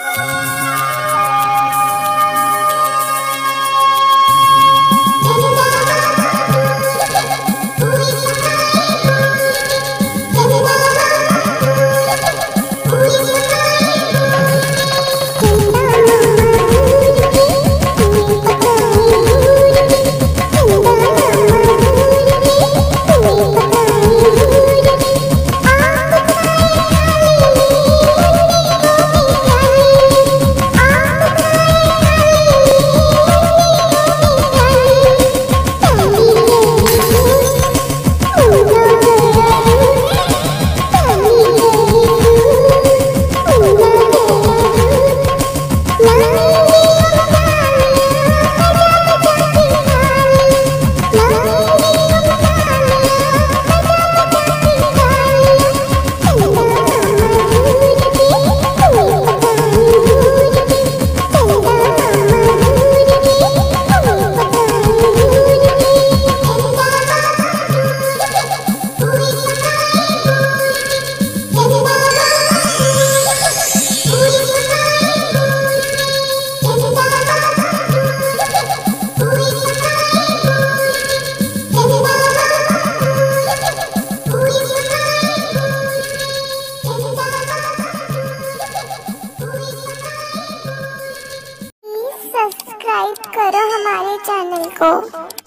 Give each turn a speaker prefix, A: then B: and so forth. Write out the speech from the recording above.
A: you करो हमारे channel को।